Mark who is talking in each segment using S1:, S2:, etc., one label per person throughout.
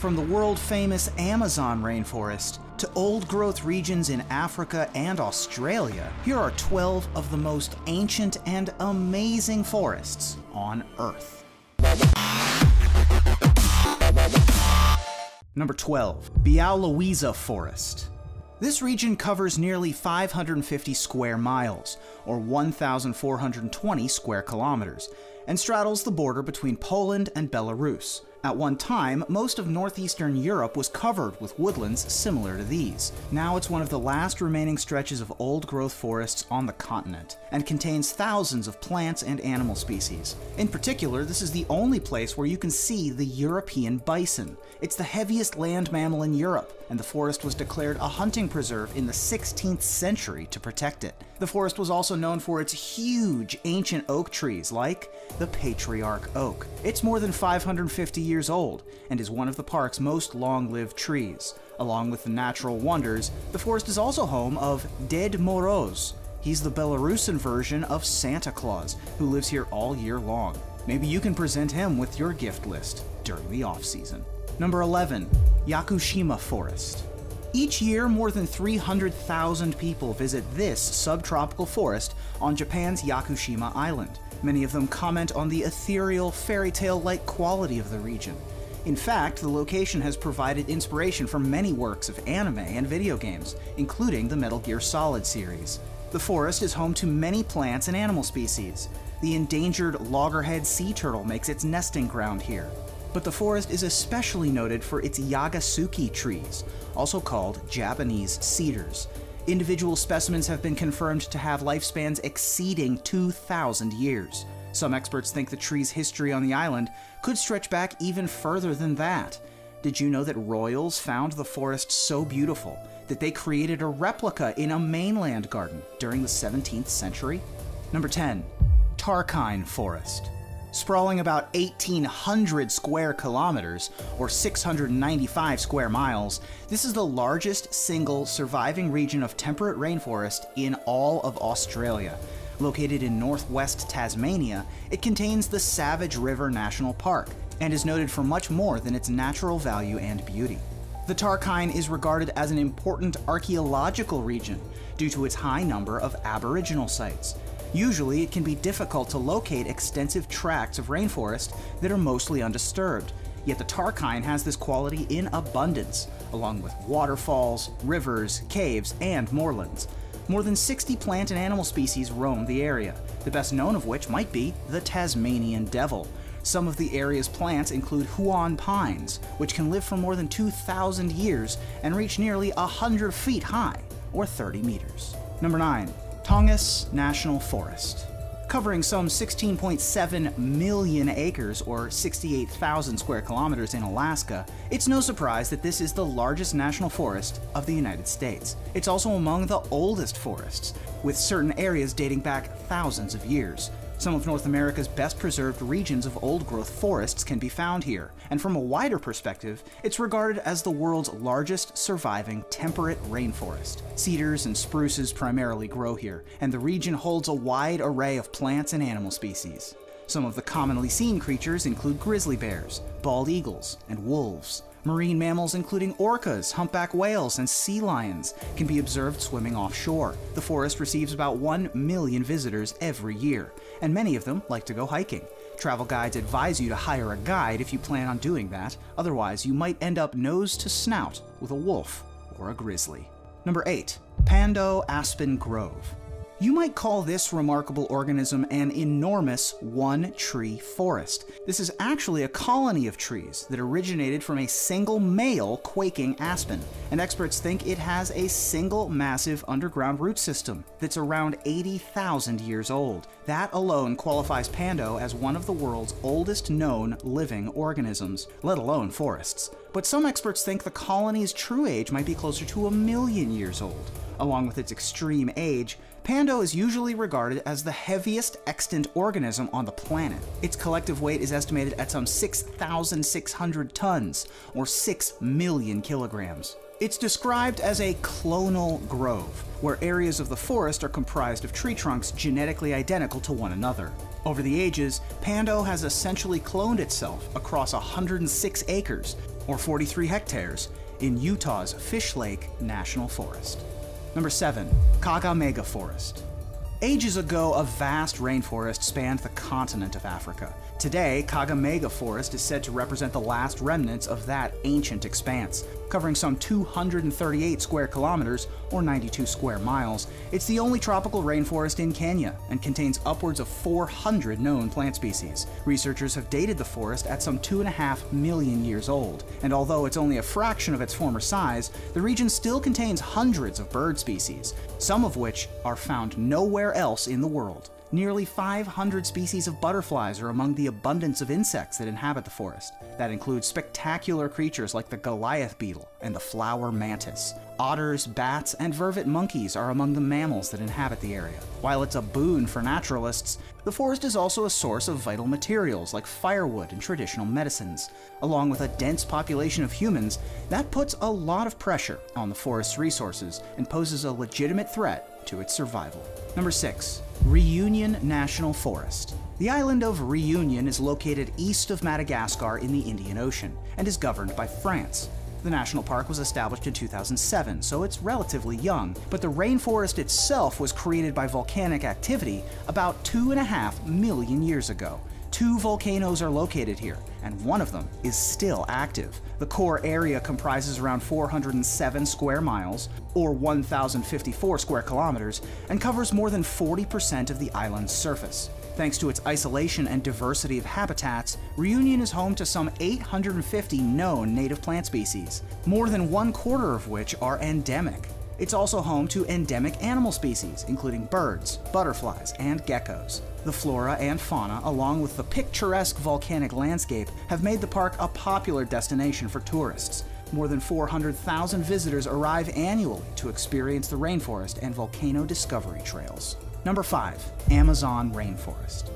S1: From the world famous Amazon rainforest to old growth regions in Africa and Australia, here are 12 of the most ancient and amazing forests on Earth. Number 12, Bialowieza Forest. This region covers nearly 550 square miles, or 1,420 square kilometers, and straddles the border between Poland and Belarus. At one time, most of northeastern Europe was covered with woodlands similar to these. Now it's one of the last remaining stretches of old growth forests on the continent, and contains thousands of plants and animal species. In particular, this is the only place where you can see the European bison. It's the heaviest land mammal in Europe, and the forest was declared a hunting preserve in the 16th century to protect it. The forest was also known for its huge ancient oak trees, like the Patriarch Oak. It's more than 550 years old and is one of the park's most long lived trees. Along with the natural wonders, the forest is also home of Ded Moroz. He's the Belarusian version of Santa Claus, who lives here all year long. Maybe you can present him with your gift list during the off season. Number 11, Yakushima Forest. Each year, more than 300,000 people visit this subtropical forest on Japan's Yakushima Island. Many of them comment on the ethereal, fairy tale like quality of the region. In fact, the location has provided inspiration for many works of anime and video games, including the Metal Gear Solid series. The forest is home to many plants and animal species. The endangered loggerhead sea turtle makes its nesting ground here. But the forest is especially noted for its Yakusugi trees, also called Japanese cedars. Individual specimens have been confirmed to have lifespans exceeding 2,000 years. Some experts think the tree's history on the island could stretch back even further than that. Did you know that royals found the forest so beautiful that they created a replica in a mainland garden during the 17th century? Number 10, Tarkine Forest. Sprawling about 1,800 square kilometers, or 695 square miles, this is the largest single surviving region of temperate rainforest in all of Australia. Located in northwest Tasmania, it contains the Savage River National Park and is noted for much more than its natural value and beauty. The Tarkine is regarded as an important archaeological region due to its high number of Aboriginal sites. Usually, it can be difficult to locate extensive tracts of rainforest that are mostly undisturbed, yet the Tarkine has this quality in abundance, along with waterfalls, rivers, caves, and moorlands. More than 60 plant and animal species roam the area, the best known of which might be the Tasmanian devil. Some of the area's plants include Huon pines, which can live for more than 2,000 years and reach nearly 100 feet high, or 30 meters. Number 9. Tongass National Forest. Covering some 16.7 million acres or 68,000 square kilometers in Alaska, it's no surprise that this is the largest national forest of the United States. It's also among the oldest forests, with certain areas dating back thousands of years. Some of North America's best preserved regions of old growth forests can be found here, and from a wider perspective, it's regarded as the world's largest surviving temperate rainforest. Cedars and spruces primarily grow here, and the region holds a wide array of plants and animal species. Some of the commonly seen creatures include grizzly bears, bald eagles, and wolves. Marine mammals including orcas, humpback whales, and sea lions can be observed swimming offshore. The forest receives about 1 million visitors every year, and many of them like to go hiking. Travel guides advise you to hire a guide if you plan on doing that, otherwise, you might end up nose to snout with a wolf or a grizzly. Number 8. Pando Aspen Grove. You might call this remarkable organism an enormous one tree forest. This is actually a colony of trees that originated from a single male quaking aspen, and experts think it has a single massive underground root system that's around 80,000 years old. That alone qualifies Pando as one of the world's oldest known living organisms, let alone forests. But some experts think the colony's true age might be closer to a million years old. Along with its extreme age, Pando is usually regarded as the heaviest extant organism on the planet. Its collective weight is estimated at some 6,600 tons, or 6 million kilograms. It's described as a clonal grove, where areas of the forest are comprised of tree trunks genetically identical to one another. Over the ages, Pando has essentially cloned itself across 106 acres, or 43 hectares, in Utah's Fish Lake National Forest. Number 7. Kakamega Forest. Ages ago, a vast rainforest spanned the continent of Africa. Today, Kakamega Forest is said to represent the last remnants of that ancient expanse. Covering some 238 square kilometers, or 92 square miles, it's the only tropical rainforest in Kenya and contains upwards of 400 known plant species. Researchers have dated the forest at some 2.5 million years old, and although it's only a fraction of its former size, the region still contains hundreds of bird species, some of which are found nowhere else in the world. Nearly 500 species of butterflies are among the abundance of insects that inhabit the forest. That includes spectacular creatures like the Goliath beetle and the flower mantis. Otters, bats, and vervet monkeys are among the mammals that inhabit the area. While it's a boon for naturalists, the forest is also a source of vital materials like firewood and traditional medicines. Along with a dense population of humans, that puts a lot of pressure on the forest's resources and poses a legitimate threat to its survival. Number 6. Reunion National Forest. The island of Reunion is located east of Madagascar in the Indian Ocean and is governed by France. The national park was established in 2007, so it's relatively young, but the rainforest itself was created by volcanic activity about two and a half million years ago. Two volcanoes are located here, and one of them is still active. The core area comprises around 407 square miles, or 1,054 square kilometers, and covers more than 40% of the island's surface. Thanks to its isolation and diversity of habitats, Reunion is home to some 850 known native plant species, more than one quarter of which are endemic. It's also home to endemic animal species, including birds, butterflies, and geckos. The flora and fauna, along with the picturesque volcanic landscape, have made the park a popular destination for tourists. More than 400,000 visitors arrive annually to experience the rainforest and volcano discovery trails. Number 5. Amazon Rainforest.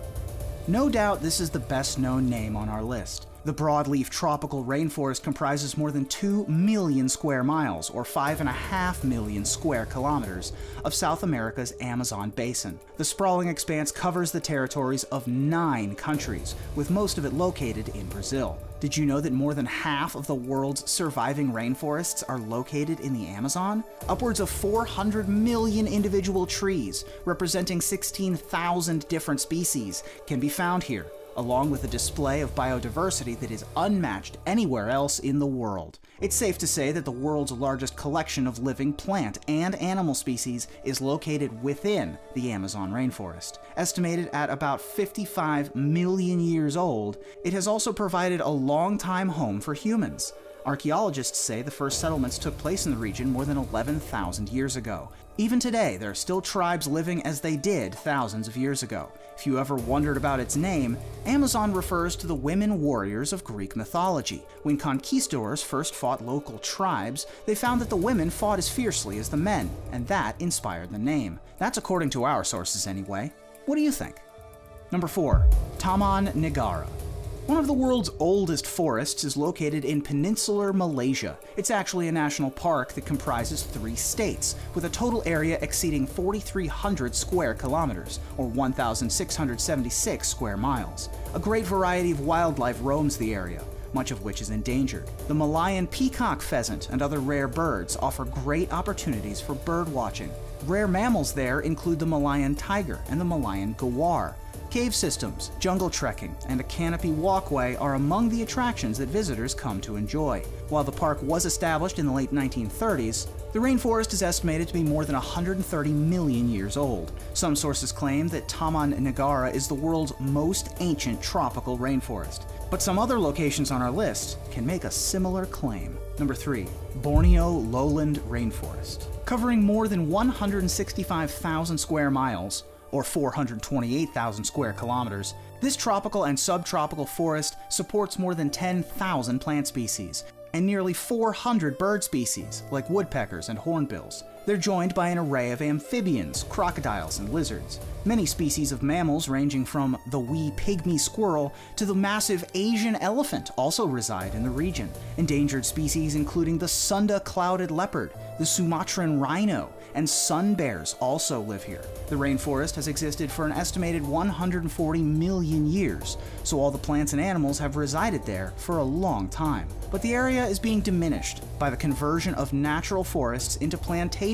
S1: No doubt this is the best known name on our list. The broadleaf tropical rainforest comprises more than 2 million square miles, or 5.5 million square kilometers, of South America's Amazon basin. The sprawling expanse covers the territories of nine countries, with most of it located in Brazil. Did you know that more than half of the world's surviving rainforests are located in the Amazon? Upwards of 400 million individual trees, representing 16,000 different species, can be found here along with a display of biodiversity that is unmatched anywhere else in the world. It's safe to say that the world's largest collection of living plant and animal species is located within the Amazon rainforest. Estimated at about 55 million years old, it has also provided a long-time home for humans. Archaeologists say the first settlements took place in the region more than 11,000 years ago. Even today, there are still tribes living as they did thousands of years ago. If you ever wondered about its name, Amazon refers to the women warriors of Greek mythology. When conquistadors first fought local tribes, they found that the women fought as fiercely as the men, and that inspired the name. That's according to our sources anyway. What do you think? Number 4. Taman Negara. One of the world's oldest forests is located in peninsular Malaysia. It's actually a national park that comprises three states, with a total area exceeding 4,300 square kilometers, or 1,676 square miles. A great variety of wildlife roams the area, much of which is endangered. The Malayan peacock pheasant and other rare birds offer great opportunities for bird watching. Rare mammals there include the Malayan tiger and the Malayan gaur. Cave systems, jungle trekking, and a canopy walkway are among the attractions that visitors come to enjoy. While the park was established in the late 1930s, the rainforest is estimated to be more than 130 million years old. Some sources claim that Taman Negara is the world's most ancient tropical rainforest, but some other locations on our list can make a similar claim. Number 3. Borneo Lowland Rainforest. Covering more than 165,000 square miles, or 428,000 square kilometers, this tropical and subtropical forest supports more than 10,000 plant species and nearly 400 bird species, like woodpeckers and hornbills. They're joined by an array of amphibians, crocodiles, and lizards. Many species of mammals, ranging from the wee pygmy squirrel to the massive Asian elephant, also reside in the region. Endangered species including the Sunda clouded leopard, the Sumatran rhino, and sun bears also live here. The rainforest has existed for an estimated 140 million years, so all the plants and animals have resided there for a long time. But the area is being diminished by the conversion of natural forests into plantations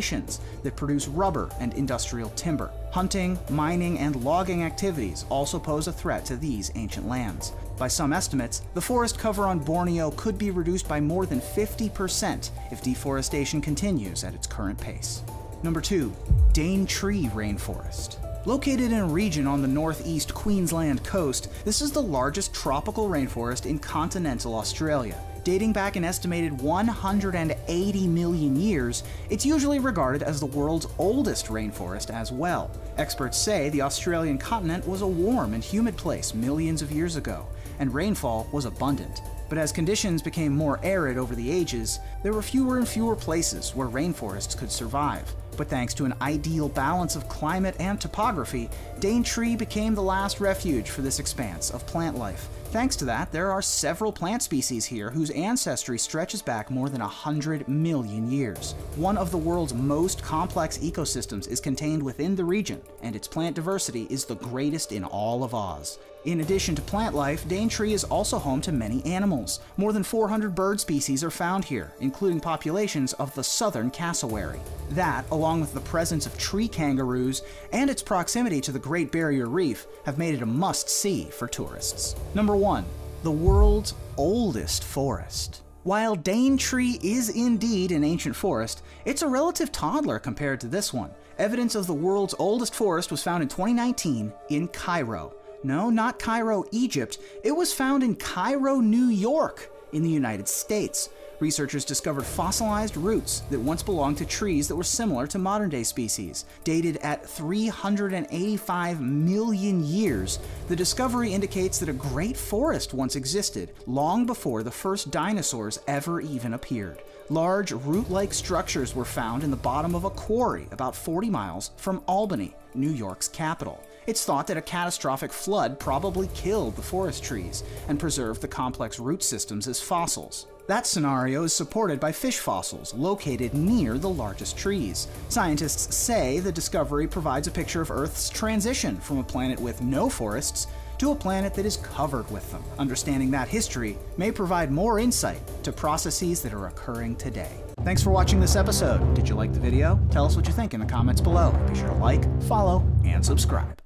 S1: that produce rubber and industrial timber. Hunting, mining, and logging activities also pose a threat to these ancient lands. By some estimates, the forest cover on Borneo could be reduced by more than 50% if deforestation continues at its current pace. Number 2. Daintree Rainforest. Located in a region on the northeast Queensland coast, this is the largest tropical rainforest in continental Australia. Dating back an estimated 180 million years, it's usually regarded as the world's oldest rainforest as well. Experts say the Australian continent was a warm and humid place millions of years ago, and rainfall was abundant. But as conditions became more arid over the ages, there were fewer and fewer places where rainforests could survive. But thanks to an ideal balance of climate and topography, Daintree became the last refuge for this expanse of plant life. Thanks to that, there are several plant species here whose ancestry stretches back more than 100 million years. One of the world's most complex ecosystems is contained within the region, and its plant diversity is the greatest in all of Oz. In addition to plant life, Daintree is also home to many animals. More than 400 bird species are found here, including populations of the southern cassowary. That, along with the presence of tree kangaroos and its proximity to the Great Barrier Reef, have made it a must-see for tourists. Number 1. The world's oldest forest. While Daintree is indeed an ancient forest, it's a relative toddler compared to this one. Evidence of the world's oldest forest was found in 2019 in Cairo. No, not Cairo, Egypt. It was found in Cairo, New York, in the United States. Researchers discovered fossilized roots that once belonged to trees that were similar to modern day species. Dated at 385 million years, the discovery indicates that a great forest once existed long before the first dinosaurs ever even appeared. Large root like structures were found in the bottom of a quarry about 40 miles from Albany, New York's capital. It's thought that a catastrophic flood probably killed the forest trees and preserved the complex root systems as fossils. That scenario is supported by fish fossils located near the largest trees. Scientists say the discovery provides a picture of Earth's transition from a planet with no forests to a planet that is covered with them. Understanding that history may provide more insight to processes that are occurring today. Thanks for watching this episode. Did you like the video? Tell us what you think in the comments below. Be sure to like, follow, and subscribe.